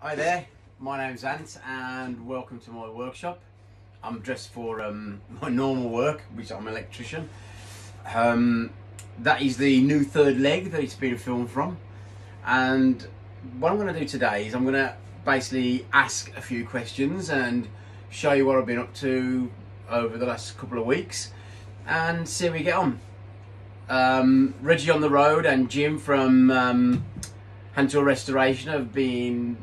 Hi there, my name's Ant and welcome to my workshop. I'm dressed for um, my normal work, which I'm an electrician. Um, that is the new third leg that it's been filmed from. And what I'm going to do today is I'm going to basically ask a few questions and show you what I've been up to over the last couple of weeks and see how we get on. Um, Reggie on the road and Jim from um, Hand Restoration have been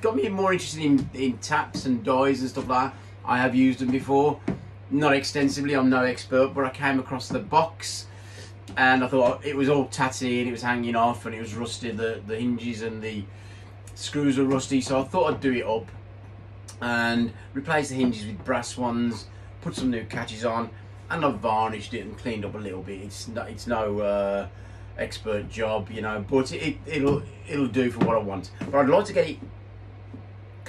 got me more interested in, in taps and dies and stuff like that. I have used them before, not extensively. I'm no expert, but I came across the box and I thought it was all tatty and it was hanging off and it was rusted. The the hinges and the screws were rusty, so I thought I'd do it up and replace the hinges with brass ones, put some new catches on, and I've varnished it and cleaned up a little bit. It's no, it's no uh, expert job, you know, but it, it'll it'll do for what I want. But I'd like to get it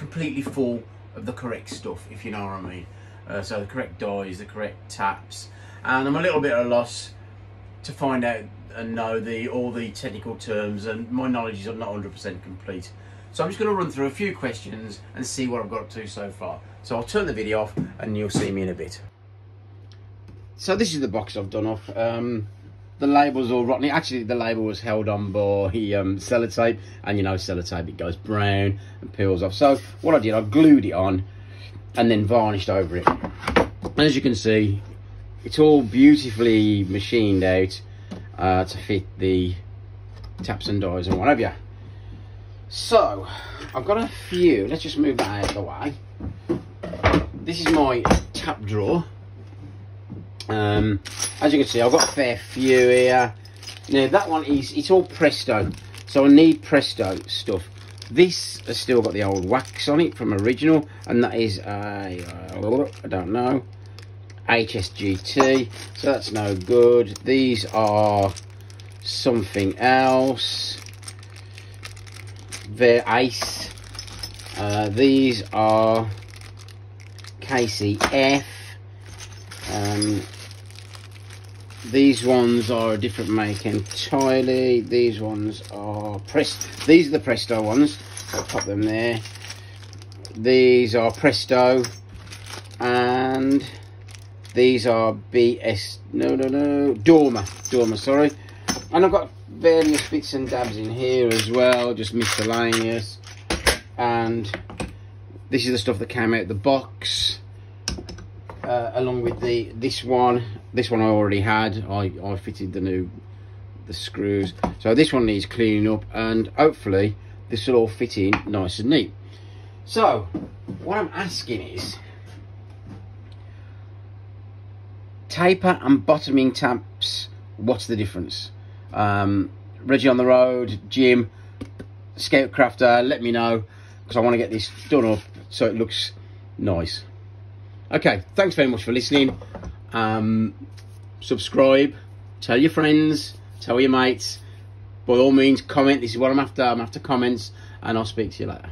completely full of the correct stuff, if you know what I mean. Uh, so the correct dies, the correct taps, and I'm a little bit at a loss to find out and know the all the technical terms, and my knowledge is not 100% complete. So I'm just going to run through a few questions and see what I've got up to so far. So I'll turn the video off and you'll see me in a bit. So this is the box I've done off. Um, the label's all rotten. Actually, the label was held on by um, sellotape, and you know sellotape, it goes brown and peels off. So what I did, I glued it on and then varnished over it. And as you can see, it's all beautifully machined out uh, to fit the taps and dies and what have you. So, I've got a few. Let's just move that out of the way. This is my tap drawer. Um, as you can see, I've got a fair few here. Now, that one is, it's all Presto. So I need Presto stuff. This has still got the old wax on it from original. And that is, a, uh, I don't know, HSGT. So that's no good. These are something else. They're Ace. Uh, these are KCF. Um, these ones are a different make entirely. These ones are Presto. These are the Presto ones. I'll pop them there. These are Presto. And these are BS. No, no, no. Dormer. Dormer, sorry. And I've got various bits and dabs in here as well. Just miscellaneous. And this is the stuff that came out the box uh, along with the this one. This one I already had. I, I fitted the new the screws. So this one needs cleaning up and hopefully this will all fit in nice and neat. So what I'm asking is taper and bottoming taps what's the difference? Um, Reggie on the road Jim Scoutcrafter let me know because I want to get this done up so it looks nice Okay, thanks very much for listening. Um, subscribe, tell your friends, tell your mates. By all means, comment. This is what I'm after. I'm after comments, and I'll speak to you later.